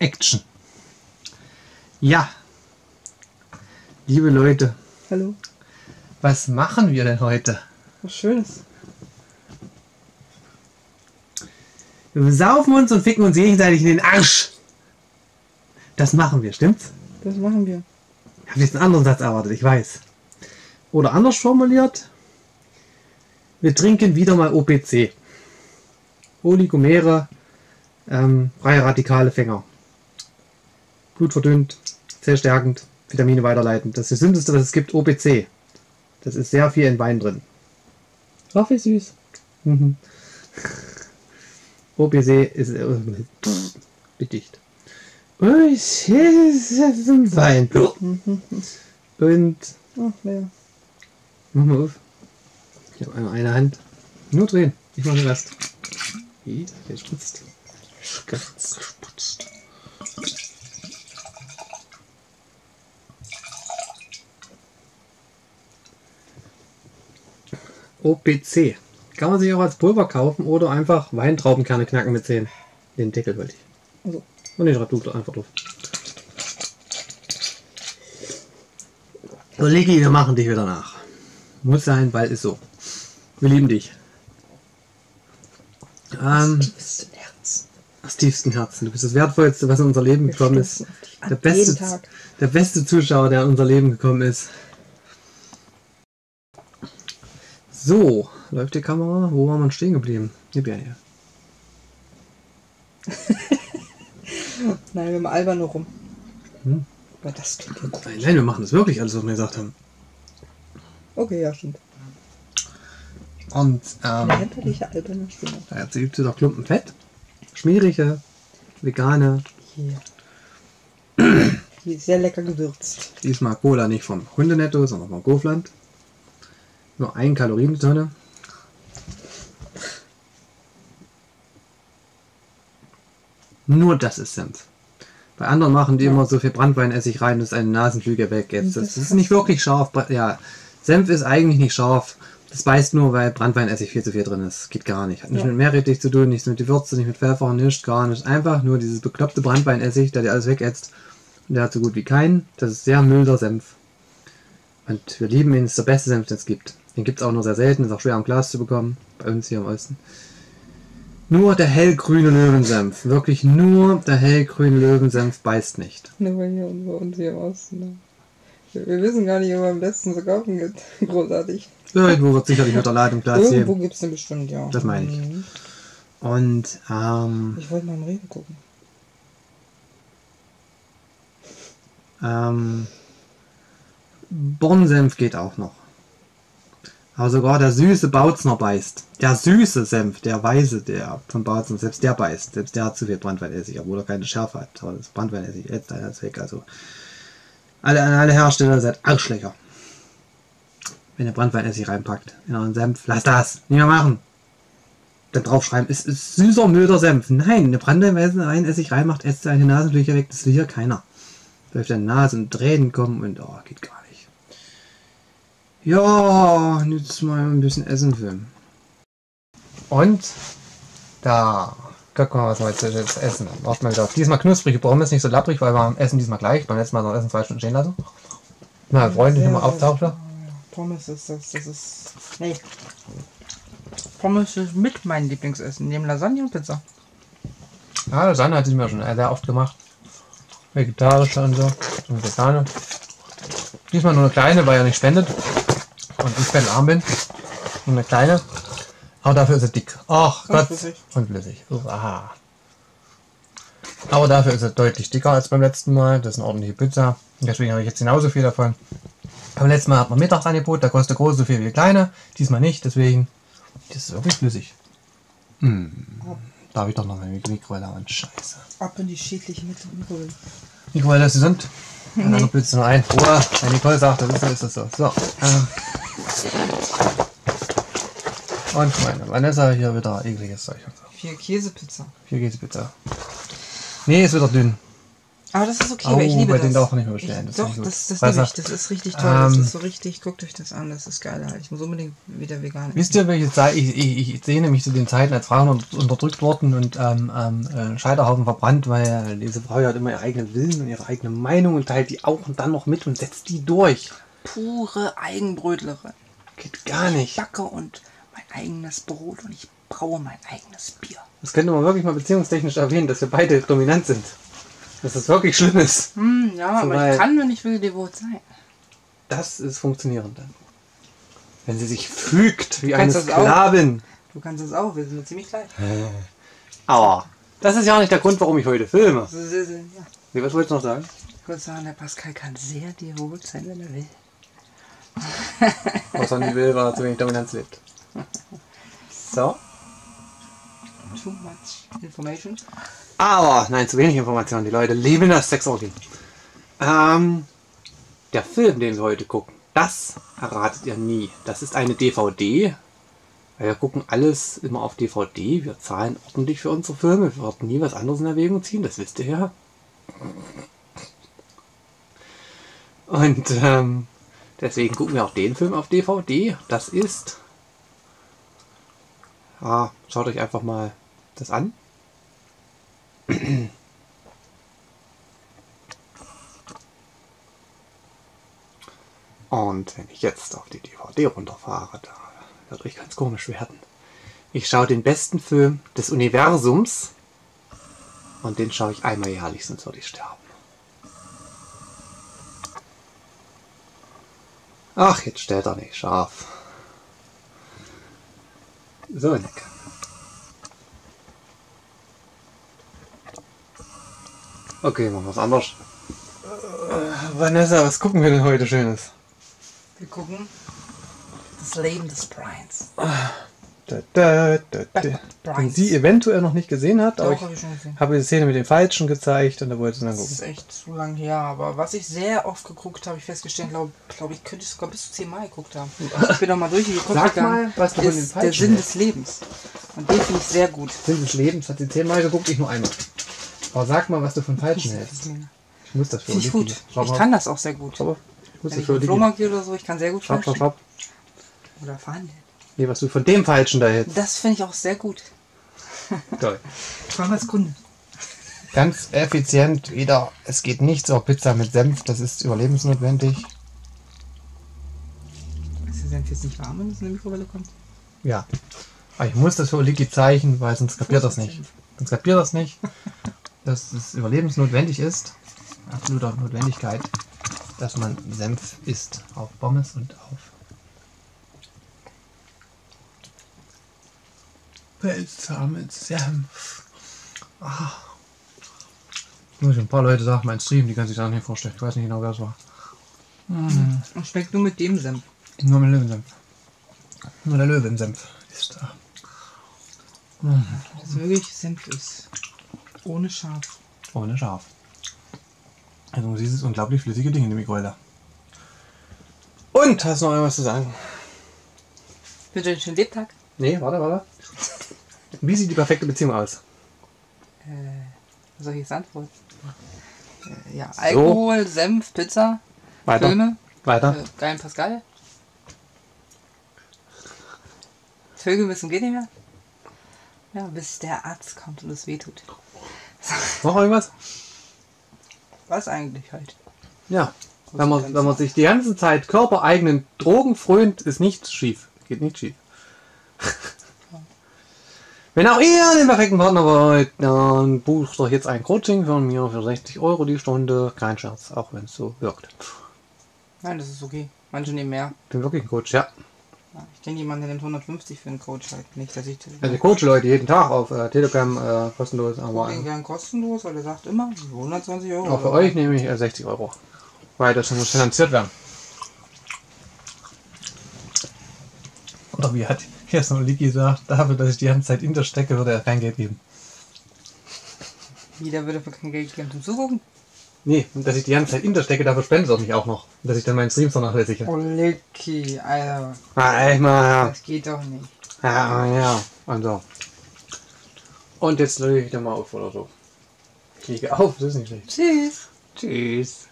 Action. Ja. Liebe Leute, Hallo. was machen wir denn heute? Was Schönes. Wir saufen uns und ficken uns gegenseitig in den Arsch. Das machen wir, stimmt's? Das machen wir. Ich habe jetzt einen anderen Satz erwartet, ich weiß. Oder anders formuliert, wir trinken wieder mal OPC. Oligomere, ähm, freie radikale Fänger. Blutverdünnt, zellstärkend, Vitamine weiterleitend. Das Gesündeste, was es gibt, OPC. Das ist sehr viel in Wein drin. Ach, wie süß. Mhm. OPC ist äh, bedicht. Ist Wein. Und Ach, ja. Mach mal auf. Ich habe eine, eine Hand. Nur drehen. Ich mache den Rest. Wie? Der spritzt. Gespritzt. OPC. Kann man sich auch als Pulver kaufen oder einfach Weintraubenkerne knacken mit Zähnen. Den Deckel wollte ich. Also, Und den schreib du einfach drauf. So, Legi, wir machen dich wieder nach. Muss sein, weil ist so. Wir lieben dich. Ähm, tiefsten Herzen. aus tiefstem Herzen. Du bist das Wertvollste, was in unser Leben Wir gekommen ist. Der beste, der beste Zuschauer, der in unser Leben gekommen ist. So, läuft die Kamera? Wo waren wir stehen geblieben? Hier bin ich. Nein, wir albern nur rum. Hm. Aber das klingt ja gut. Nein, nein, wir machen das wirklich alles, was wir gesagt haben. Okay, ja, stimmt. Und ähm, hinterliche alberne Stimme. da erzählt sie doch Klumpen Fett. Schmierige, vegane, Hier. Die ist sehr lecker gewürzt. Diesmal Cola nicht vom Hundenetto, sondern vom Gofland. Nur ein Kalorien die Tonne. Nur das ist Senf. Bei anderen machen die immer so viel Brandweinessig rein, dass eine Nasenflüge weg jetzt. Das Das ist nicht wirklich scharf. Ja, Senf ist eigentlich nicht scharf. Das beißt nur, weil Brandweinessig viel zu viel drin ist. Geht gar nicht. Hat nicht Ja. mit Meerrettich zu tun, nichts mit Gewürze, nicht mit Pfeffer, nichts, gar nicht. Einfach nur dieses bekloppte Brandweinessig, der dir alles wegätzt. Und der hat so gut wie keinen. Das ist sehr milder Senf. Und wir lieben ihn, ist der beste Senf, den es gibt. Den gibt es auch nur sehr selten, ist auch schwer am Glas zu bekommen, bei uns hier im Osten. Nur der hellgrüne Löwensenf, wirklich nur der hellgrüne Löwensenf beißt nicht. Nur hier unser uns hier im Osten. Ne? Wir, wir wissen gar nicht, wo wir am besten zu kaufen gibt. Großartig. Irgendwo wird sicherlich der Ladung Platz Irgendwo geben. gibt es den bestimmt, ja. Das meine ich. Mhm. Und ähm, Ich wollte mal im Rewe gucken. ähm, Bornsenf geht auch noch. Aber sogar der süße Bautzner beißt. Der süße Senf, der weiße, der von Bautzner, selbst der beißt. Selbst der hat zu viel Brandweinessig, obwohl er keine Schärfe hat. Aber das Brandweinessig ätzt einer weg. Also alle, alle Hersteller seid Arschlöcher. Wenn ihr Brandweinessig reinpackt in euren Senf, lasst das. Nicht mehr machen. Dann draufschreiben, es ist süßer, milder Senf. Nein, eine Brandweinessig reinmacht, ätzt eine Nasenlöcher weg. Das will hier keiner. Läuft deine Nase und Tränen kommen und oh, geht gar nicht. Ja, jetzt mal ein bisschen Essen filmen. Und da. Guck mal, was wir jetzt, jetzt essen. Warte mal wieder. Diesmal knusprige Pommes, nicht so lapprig, weil wir essen diesmal gleich. Beim letzten Mal noch Essen zwei Stunden stehen lassen. Na, Freunde, mal auftauchte. Pommes ist das, das ist. Nee. Pommes ist mit mein Lieblingsessen, neben Lasagne und Pizza. Ja, Lasagne hat sie mir schon sehr oft gemacht. Vegetarisch und so. Und vegane. Diesmal nur eine kleine, weil er nicht spendet. Und ich bin. Nur eine kleine. Aber dafür ist er dick. Ach Und Gott. flüssig. Und flüssig. Uah. Aber dafür ist er deutlich dicker als beim letzten Mal. Das ist eine ordentliche Pizza. Und Deswegen habe ich jetzt genauso viel davon. Beim letzten Mal hat man Mittagsangebot, da kostet große so viel wie kleine. Diesmal nicht, deswegen. Das ist wirklich flüssig. Hm. Darf ich doch noch meine Mikrowelle haben? Scheiße. Ab in die schädliche Mitte. Mikrowelle. Nicole, dass Sie sind. Und dann blitzt nur ein. Ruhe. Wenn Nicole sagt, dann ist ist das so. So. Ähm. Und meine Vanessa hier wieder ekliges Zeug. Vier Käsepizza. Geht's bitte. Nee, ist wieder dünn. Aber das ist okay, Oh, weil ich liebe bei das. denen darf man nicht mehr bestellen, Ich, das doch, das, das liebe ich. Das ist richtig toll. das ähm, ist so richtig, guckt euch das an. Das ist geil. Ich muss unbedingt wieder vegan Wisst ihr, welche Zeit, ich, ich, ich sehne mich zu den Zeiten, als Frauen unter- unterdrückt wurden und ähm, ähm, äh, Scheiterhaufen verbrannt, weil diese Frau hat immer ihren eigenen Willen und ihre eigene Meinung und teilt die auch und dann noch mit und setzt die durch. Pure Eigenbrötlerin. Geht gar Ich nicht. backe und mein eigenes Brot und ich braue mein eigenes Bier. Das könnte man wirklich mal beziehungstechnisch erwähnen, dass wir beide dominant sind. Dass das wirklich schlimm ist. Hm, ja, aber Zumal- ich kann, wenn ich will, devot sein. Das ist funktionierend dann. Wenn sie sich fügt wie eine das auch. Sklavin. Du kannst es auch, wir sind ziemlich gleich. Aber das ist ja auch nicht der Grund, warum ich heute filme. Ja. Was wolltest du noch sagen? Ich würde sagen, der Pascal kann sehr devot sein, wenn er will. Was er nicht will, weil er zu wenig Dominanz lebt. So. Too much information. Aber, nein, zu wenig Informationen. Die Leute lieben das Sexorgie. Ähm, der Film, den wir heute gucken, das erratet ihr nie. Das ist eine DVD. Wir gucken alles immer auf DVD. Wir zahlen ordentlich für unsere Filme. Wir werden nie was anderes in Erwägung ziehen. Das wisst ihr ja. Und ähm, deswegen gucken wir auch den Film auf DVD. Das ist. Ja, schaut euch einfach mal das an. Und wenn ich jetzt auf die DVD runterfahre, da wird euch ganz komisch werden. Ich schaue den besten Film des Universums und den schaue ich einmal jährlich, sonst würde ich sterben. Ach, jetzt stellt er nicht scharf. So, Nick. Okay, machen wir was anderes. Äh, Vanessa, was gucken wir denn heute Schönes? Wir gucken das Leben des Brians. Da, da, da, da. Den sie eventuell noch nicht gesehen hat, aber Doch, ich habe ich habe die Szene mit dem Falschen gezeigt und da wollte sie dann Das gucken. ist echt zu lang her, aber was ich sehr oft geguckt habe, ich festgestellt, glaube glaub ich, könnte ich sogar bis zu zehnmal geguckt haben. Ich bin noch mal durchgeguckt Sag gegangen. mal, was du von den ist der Sinn des Lebens. Und den finde ich sehr gut. Sinn des Lebens hat sie zehnmal geguckt, ich nur einmal. Aber sag mal, was du von Falschen hältst. Finde Ich muss das für ich Olivia. gut. Ich kann das auch sehr gut. Schau mal. Ich muss Wenn das ich für. Flohmarkt gehe oder so, ich kann sehr gut schau. Oder verhandeln. Nee, was du von dem Falschen da hältst. Das finde ich auch sehr gut. Toll. Vor allem als Kunde. Ganz effizient wieder. Es geht nicht zur Pizza mit Senf, das ist überlebensnotwendig. Ist der Senf jetzt nicht warm, wenn es in die Mikrowelle kommt? Ja. Aber ich muss das für Oliki zeichnen, weil sonst kapiert das nicht. Sonst kapiert das nicht, dass es überlebensnotwendig ist, absoluter Notwendigkeit, dass man Senf isst auf Pommes und auf Mit Senf. Ah. Muss ich ein paar Leute sagen, mein Stream, die können sich das nicht vorstellen. Ich weiß nicht genau, wer es war. Und schmeckt nur mit dem Senf. Nur mit Löwensenf. Nur der Löwensenf ist da. Das wirklich Senf ist. Ohne Schaf. Ohne Schaf. Also dieses unglaublich flüssige Ding in der Mikrowelle. Und hast du noch irgendwas zu sagen? Wünsche euch einen schönen Lebtag. Nee, warte, warte. Wie sieht die perfekte Beziehung aus? Was soll ich jetzt antworten? Äh, ja, Alkohol, Senf, Pizza, Weiter. Filme, Weiter. äh, geilen Pascal. Vögel müssen geht nicht mehr. Ja, bis der Arzt kommt und es wehtut. Noch irgendwas? Was eigentlich halt? Ja. Wenn man, wenn man sich die ganze Zeit körpereigenen Drogen frönt, ist nichts schief. Geht nicht schief. Wenn auch ihr den perfekten Partner wollt, dann bucht doch jetzt ein Coaching von mir für 60 Euro die Stunde. Kein Scherz, auch wenn es so wirkt. Nein, das ist okay. Manche nehmen mehr. Ich bin wirklich ein Coach, ja. Ich kenne jemanden, der nimmt 150 für einen Coach halt. Nicht, dass ich das Also ich coache Leute jeden Tag auf äh, Telegram äh, kostenlos, aber den gern kostenlos, weil er sagt immer 120 Euro. auch für euch nehme ich äh, 60 Euro. Weil das muss finanziert werden. Oder wie hat hier so Liki gesagt, dafür, dass ich die ganze Zeit in der stecke, würde er kein Geld geben. Jeder würde für kein Geld geben zum Zugucken. Nee, und dass ich die ganze Zeit in der stecke, dafür spendet er mich auch noch. Und dass ich dann meinen Streams vernachlässige. Oh, Licky, Alter. Ah, echt mal, ja. Das geht doch nicht. Ja, ja. Und so. Und jetzt löse ich wieder mal auf oder so. fliege auf, das ist nicht schlecht. Tschüss. Tschüss.